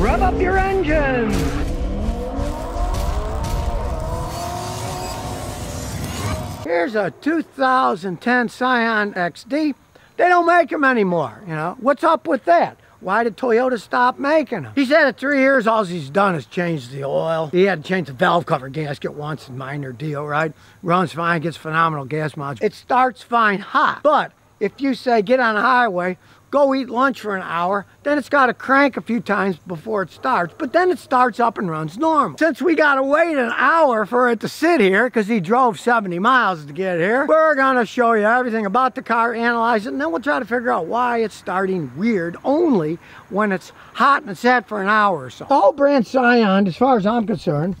Rev up your engines! Here's a 2010 Scion XD. They don't make them anymore, you know. What's up with that? Why did Toyota stop making them? He said at three years, all he's done is change the oil. He had to change the valve cover gasket once, minor deal, right? Runs fine, gets phenomenal gas mileage. It starts fine hot. But if you say get on a highway, go eat lunch for an hour, then it's got to crank a few times before it starts, but then it starts up and runs normal. Since we got to wait an hour for it to sit here, because he drove 70 miles to get here, we're going to show you everything about the car, analyze it, and then we'll try to figure out why it's starting weird only when it's hot and it's sat for an hour or so. The whole brand Scion, as far as I'm concerned,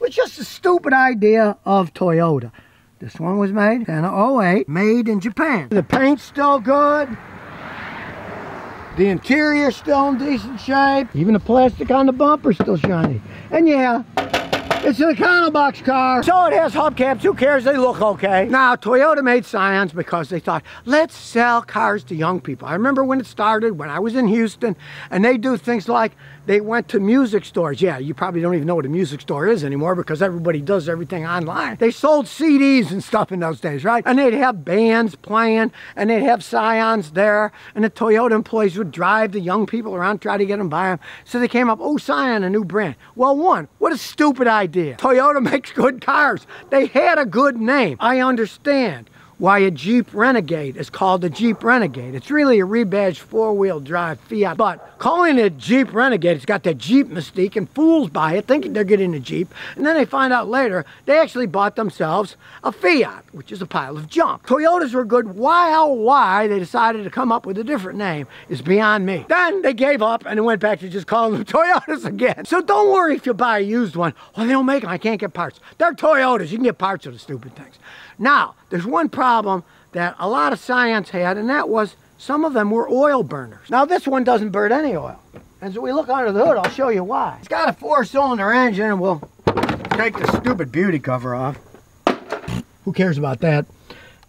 was just a stupid idea of Toyota. This one was made in 08, made in Japan. The paint's still good. The interior's still in decent shape. Even the plastic on the bumper's still shiny. And yeah, it's an Econobox car, so it has hubcaps. Who cares? They look okay. Now, Toyota made Scions because they thought, let's sell cars to young people. I remember when it started, when I was in Houston, and they do things like they went to music stores. Yeah, you probably don't even know what a music store is anymore because everybody does everything online. They sold CDs and stuff in those days, right? And they'd have bands playing and they'd have Scions there. And the Toyota employees would drive the young people around, try to get them buy them. So they came up, oh, Scion, a new brand. Well, one, what a stupid idea. Toyota makes good cars. They had a good name. I understand why a Jeep Renegade is called a Jeep Renegade. It's really a rebadged four-wheel drive Fiat, but calling it Jeep Renegade, it's got that Jeep mystique and fools buy it thinking they're getting a Jeep, and then they find out later they actually bought themselves a Fiat, which is a pile of junk. Toyotas were good. Why, oh why they decided to come up with a different name is beyond me. Then they gave up and went back to just calling them Toyotas again. So don't worry if you buy a used one. Well, they don't make them. I can't get parts. They're Toyotas. You can get parts of the stupid things. Now, there's one problem that a lot of Scions had, and that was some of them were oil burners. Now, this one doesn't burn any oil. As we look under the hood, I'll show you why. It's got a four-cylinder engine, and we'll take the stupid beauty cover off. Who cares about that?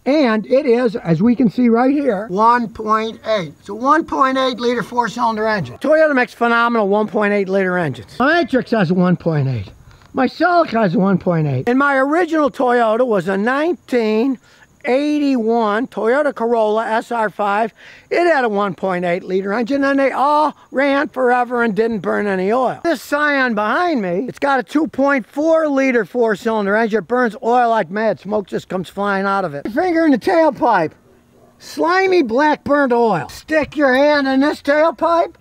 And it is, as we can see right here, 1.8. It's a 1.8 liter four-cylinder engine. Toyota makes phenomenal 1.8 liter engines. My Matrix has a 1.8. My Celica has 1.8. And my original Toyota was a 1981 Toyota Corolla SR5. It had a 1.8 liter engine and they all ran forever and didn't burn any oil. This Scion behind me, it's got a 2.4 liter four cylinder engine. It burns oil like mad. Smoke just comes flying out of it. Finger in the tailpipe. Slimy black burnt oil. Stick your hand in this tailpipe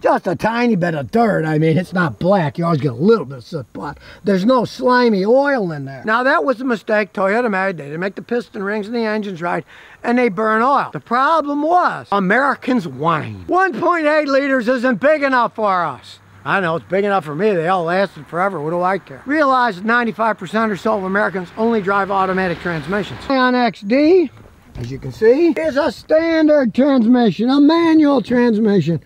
just a tiny bit of dirt. I mean, it's not black. You always get a little bit of soot, but there's no slimy oil in there. Now, that was a mistake Toyota made. They didn't make the piston rings and the engines right, and they burn oil. The problem was Americans whine. 1.8 liters isn't big enough for us. I know, it's big enough for me. They all lasted forever. What do I care? Realize 95% or so of Americans only drive automatic transmissions. On XD, as you can see, is a standard transmission, a manual transmission.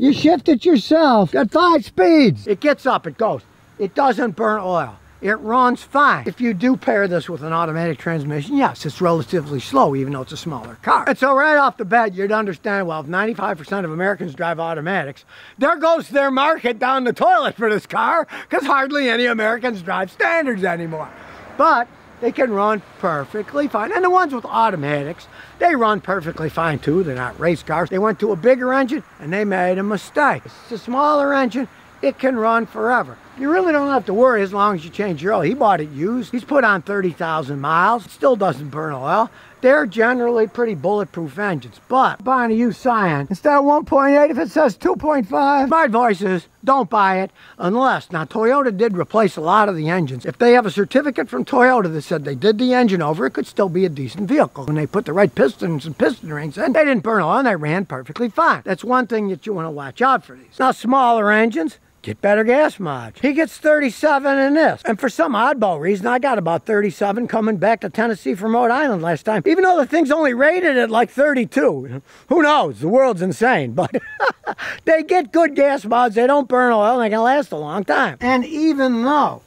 You shift it yourself. Got five speeds. It gets up, it goes. It doesn't burn oil. It runs fine. If you do pair this with an automatic transmission, yes, it's relatively slow, even though it's a smaller car. And so right off the bat, you'd understand, well, if 95% of Americans drive automatics, there goes their market down the toilet for this car, because hardly any Americans drive standards anymore. But they can run perfectly fine. And the ones with automatics, they run perfectly fine too. They're not race cars. They went to a bigger engine and they made a mistake. It's a smaller engine. It can run forever. You really don't have to worry as long as you change your oil. He bought it used. He's put on 30,000 miles. It still doesn't burn oil. They're generally pretty bulletproof engines. But buying a used Scion, instead of 1.8, if it says 2.5, my advice is don't buy it unless, now Toyota did replace a lot of the engines. If they have a certificate from Toyota that said they did the engine over, it could still be a decent vehicle. When they put the right pistons and piston rings in, they didn't burn oil and they ran perfectly fine. That's one thing that you want to watch out for these. Now smaller engines, get better gas mileage. He gets 37 in this. And for some oddball reason, I got about 37 coming back to Tennessee from Rhode Island last time, even though the thing's only rated at like 32. Who knows? The world's insane, but they get good gas mileage. They don't burn oil and they can last a long time. And even though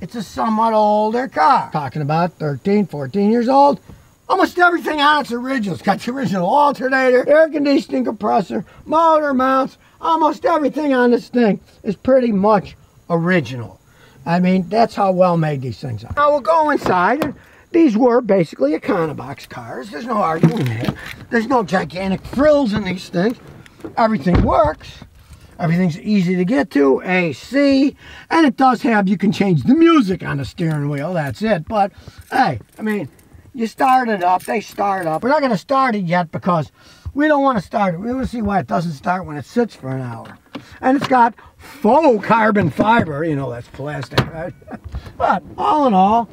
it's a somewhat older car, talking about 13, 14 years old, Almost everything on it's original. It's got the original alternator, air conditioning compressor, motor mounts, almost everything on this thing is pretty much original. I mean, that's how well made these things are. Now we'll go inside. These were basically Econobox cars. There's no arguing there. There's no gigantic frills in these things. Everything works. Everything's easy to get to, AC, and it does have, you can change the music on the steering wheel, that's it. But, hey, I mean, you start it up, they start up. We're not going to start it yet because we don't want to start it. We want to see why it doesn't start when it sits for an hour. And it's got faux carbon fiber, you know, that's plastic, right? but all in all,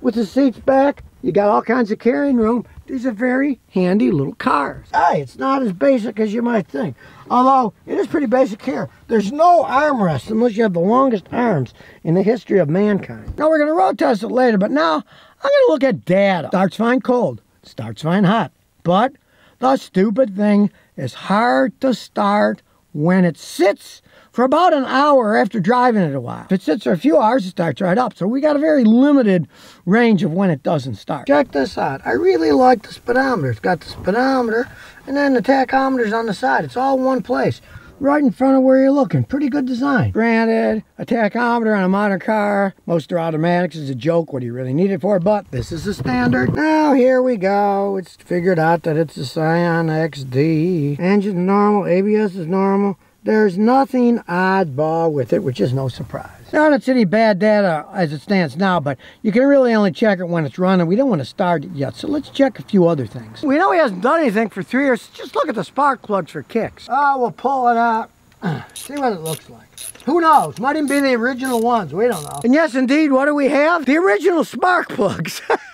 with the seats back, you got all kinds of carrying room. These are very handy little cars. Hey, it's not as basic as you might think. Although, it is pretty basic here. There's no armrest unless you have the longest arms in the history of mankind. Now, we're going to road test it later, but now I'm going to look at data. Starts fine cold, starts fine hot. But the stupid thing is hard to start when it sits for about an hour after driving it a while. If it sits for a few hours, it starts right up. So we got a very limited range of when it doesn't start. Check this out. I really like the speedometer. It's got the speedometer and then the tachometer's on the side. It's all one place right in front of where you're looking. Pretty good design. Granted, a tachometer on a modern car, most are automatics, is a joke. What do you really need it for? But this is the standard. Now, here we go. It's figured out that it's a Scion XD. Engine's normal, ABS is normal. There's nothing oddball with it, which is no surprise. Not it's any bad data as it stands now, but you can really only check it when it's running. We don't want to start it yet, so let's check a few other things. We know he hasn't done anything for three years. Just look at the spark plugs for kicks. Oh, we'll pull it out. See what it looks like. Who knows? Might even be the original ones. We don't know. And yes, indeed, what do we have? The original spark plugs.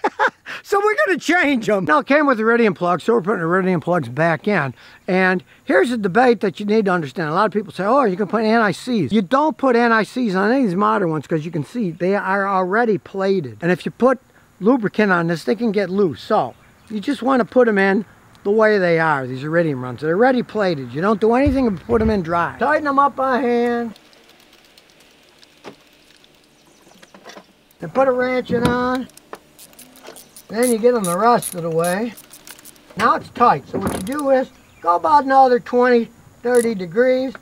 so we're going to change them. Now, it came with iridium plugs, so we're putting iridium plugs back in. And here's a debate that you need to understand. A lot of people say, oh, you can put anti-seize. You don't put anti-seize on any of these modern ones because you can see they are already plated. And if you put lubricant on this, they can get loose. So you just want to put them in the way they are, these iridium runs. They're already plated. You don't do anything but put them in dry. Tighten them up by hand. And put a ratchet on. Then you get them the rest of the way. Now it's tight. So what you do is go about another 20, 30 degrees.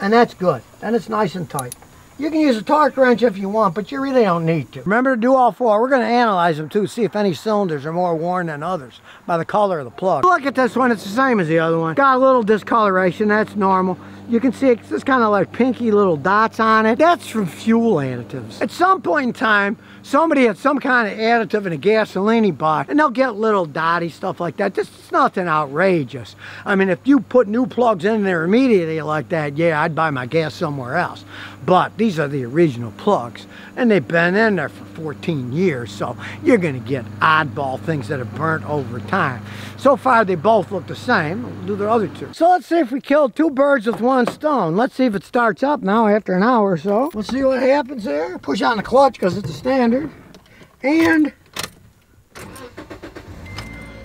And that's good. Then it's nice and tight. You can use a torque wrench if you want, but you really don't need to. Remember to do all four. We're going to analyze them too, see if any cylinders are more worn than others by the color of the plug. Look at this one, it's the same as the other one. Got a little discoloration, that's normal. You can see it's just kind of like pinky little dots on it. That's from fuel additives. At some point in time, somebody had some kind of additive in a gasoline bought, and they'll get little dotty stuff like that. This is nothing outrageous. I mean, if you put new plugs in there immediately like that, yeah, I'd buy my gas somewhere else. But these are the original plugs, and they've been in there for 14 years, so you're going to get oddball things that have burnt over time. So far, they both look the same. We'll do the other two. So let's see if we killed two birds with one stone. Let's see if it starts up now after an hour or so. We'll see what happens there. Push on the clutch because it's a standard. And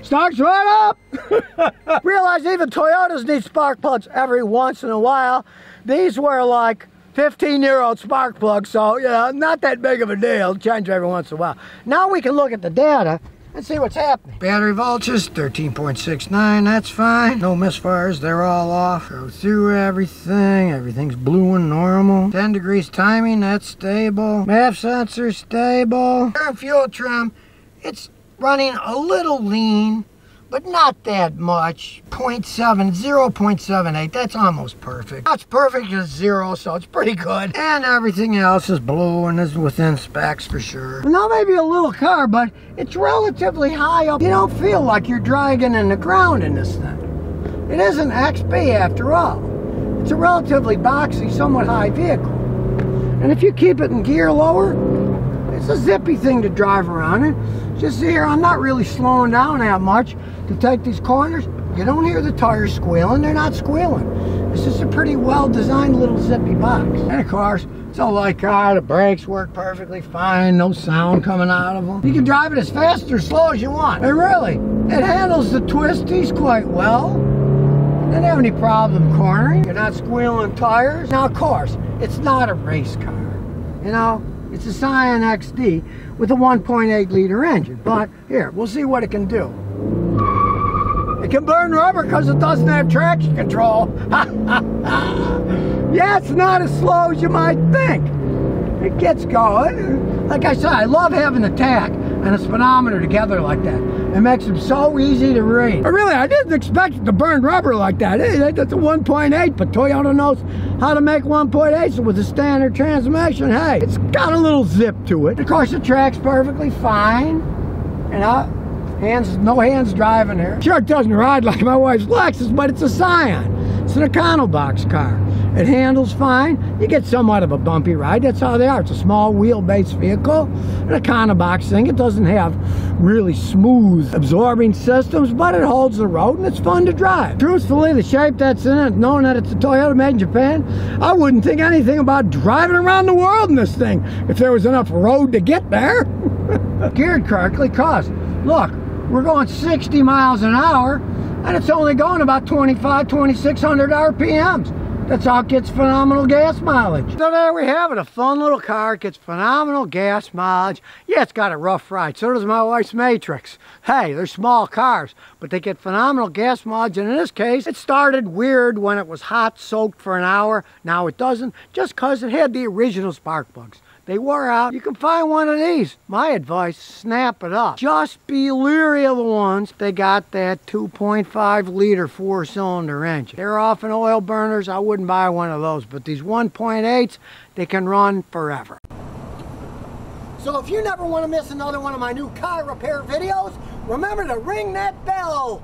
starts right up. Realize even Toyotas need spark plugs every once in a while. These were like 15 year old spark plugs, so yeah, not that big of a deal. Change every once in a while. Now we can look at the data and see what's happening. Battery voltages 13.69, that's fine. No misfires, they're all off. Go through everything, everything's blue and normal. 10 degrees timing, that's stable. MAF sensor stable. Current fuel trim, it's running a little lean but not that much. 0.7, 0.78, that's almost perfect. That's perfect as zero, so it's pretty good. And everything else is blue and is within specs for sure. Now maybe a little car, but it's relatively high up. You don't feel like you're dragging in the ground in this thing. It is an XB after all. It's a relatively boxy, somewhat high vehicle. And if you keep it in gear lower, it's a zippy thing to drive around in. Just here, I'm not really slowing down that much to take these corners, you don't hear the tires squealing. They're not squealing. It's just a pretty well-designed little zippy box. And of course, it's a light car. The brakes work perfectly fine. No sound coming out of them. You can drive it as fast or slow as you want. And really, it handles the twisties quite well. Didn't have any problem cornering. You're not squealing tires. Now, of course, it's not a race car. You know, it's a Scion XD with a 1.8 liter engine. But here, we'll see what it can do. It can burn rubber because it doesn't have traction control. yeah, it's not as slow as you might think. It gets going. Like I said, I love having the tach and a speedometer together like that. It makes them so easy to read. But really, I didn't expect it to burn rubber like that. Eh? It, that's a 1.8, but Toyota knows how to make 1.8 with a standard transmission. Hey, it's got a little zip to it. Of course, the track's perfectly fine. You know, hands, no hands driving here. Sure, it doesn't ride like my wife's Lexus, but it's a Scion. It's an Econobox car. It handles fine. You get somewhat of a bumpy ride. That's how they are. It's a small wheelbase vehicle. An Econobox thing. It doesn't have really smooth absorbing systems, but it holds the road and it's fun to drive. Truthfully, the shape that's in it, knowing that it's a Toyota made in Japan, I wouldn't think anything about driving around the world in this thing if there was enough road to get there. Geared correctly, cause look, we're going 60 miles an hour and it's only going about 25, 2600 RPMs. That's how it gets phenomenal gas mileage. So there we have it, a fun little car. It gets phenomenal gas mileage. Yeah, it's got a rough ride. So does my wife's Matrix. Hey, they're small cars, but they get phenomenal gas mileage. And in this case, it started weird when it was hot, soaked for an hour. Now it doesn't, just because it had the original spark plugs. They wore out. You can find one of these. My advice, snap it up. Just be leery of the ones they got that 2.5 liter four cylinder engine. They're often oil burners. I wouldn't buy one of those, but these 1.8s, they can run forever. So if you never want to miss another one of my new car repair videos, remember to ring that bell.